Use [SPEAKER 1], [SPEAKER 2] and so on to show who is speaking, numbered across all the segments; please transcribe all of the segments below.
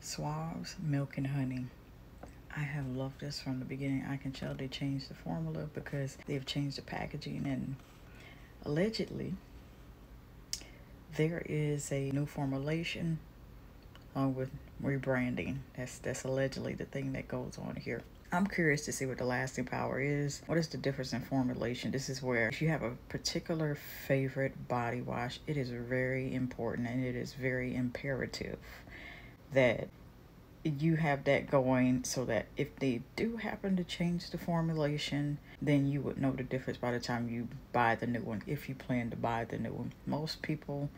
[SPEAKER 1] Suave's Milk and Honey. I have loved this from the beginning. I can tell they changed the formula because they've changed the packaging and allegedly there is a new formulation along with rebranding. That's that's allegedly the thing that goes on here. I'm curious to see what the lasting power is. What is the difference in formulation? This is where if you have a particular favorite body wash, it is very important and it is very imperative that you have that going so that if they do happen to change the formulation, then you would know the difference by the time you buy the new one, if you plan to buy the new one. Most people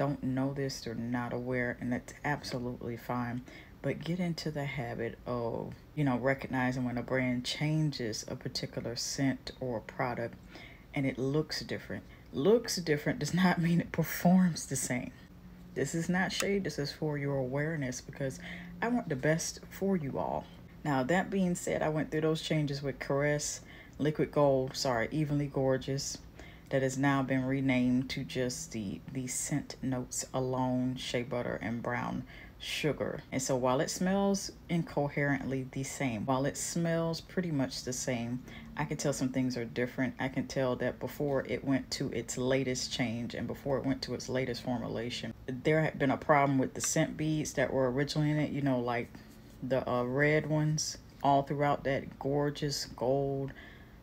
[SPEAKER 1] don't know this, they're not aware, and that's absolutely fine. But get into the habit of you know recognizing when a brand changes a particular scent or product and it looks different. Looks different does not mean it performs the same. This is not shade this is for your awareness because i want the best for you all. Now that being said i went through those changes with caress liquid gold sorry evenly gorgeous that has now been renamed to just the the scent notes alone shea butter and brown sugar. And so while it smells incoherently the same, while it smells pretty much the same, I can tell some things are different. I can tell that before it went to its latest change and before it went to its latest formulation, there had been a problem with the scent beads that were originally in it, you know, like the uh, red ones all throughout that gorgeous gold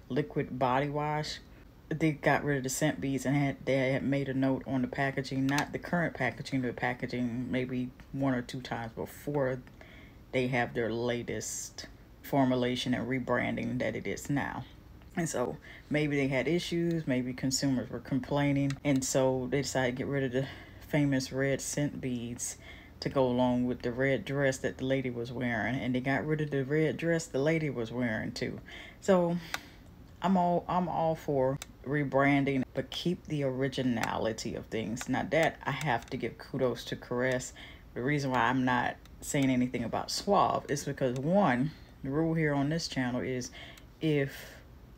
[SPEAKER 1] liquid body wash they got rid of the scent beads and had they had made a note on the packaging, not the current packaging, the packaging maybe one or two times before they have their latest formulation and rebranding that it is now. And so maybe they had issues, maybe consumers were complaining, and so they decided to get rid of the famous red scent beads to go along with the red dress that the lady was wearing, and they got rid of the red dress the lady was wearing too. So I'm all I'm all for rebranding, but keep the originality of things. Now that I have to give kudos to Caress. The reason why I'm not saying anything about Suave is because one, the rule here on this channel is if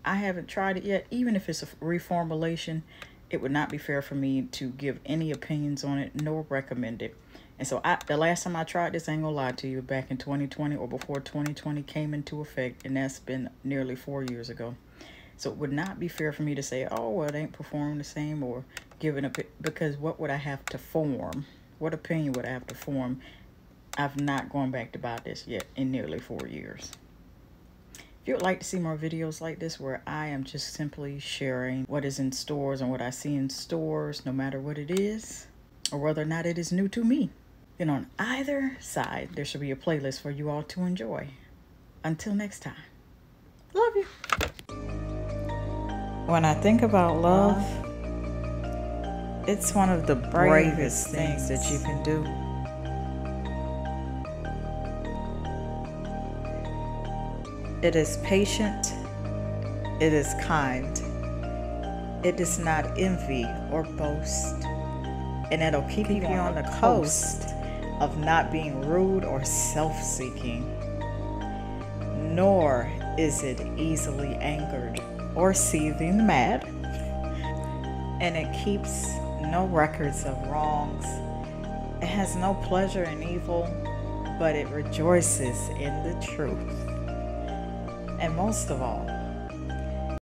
[SPEAKER 1] I haven't tried it yet, even if it's a reformulation, it would not be fair for me to give any opinions on it nor recommend it. And so I, the last time I tried this, I ain't gonna lie to you, back in 2020 or before 2020 came into effect, and that's been nearly four years ago. So it would not be fair for me to say, oh, well, it ain't performing the same or giving a because what would I have to form? What opinion would I have to form? I've not gone back to buy this yet in nearly four years. If you would like to see more videos like this where I am just simply sharing what is in stores and what I see in stores, no matter what it is, or whether or not it is new to me, then on either side, there should be a playlist for you all to enjoy. Until next time, love you. When I think about love, it's one of the bravest things that you can do. It is patient, it is kind, it does not envy or boast, and it'll keep you on the coast of not being rude or self seeking, nor is it easily angered or seething mad. And it keeps no records of wrongs. It has no pleasure in evil, but it rejoices in the truth. And most of all,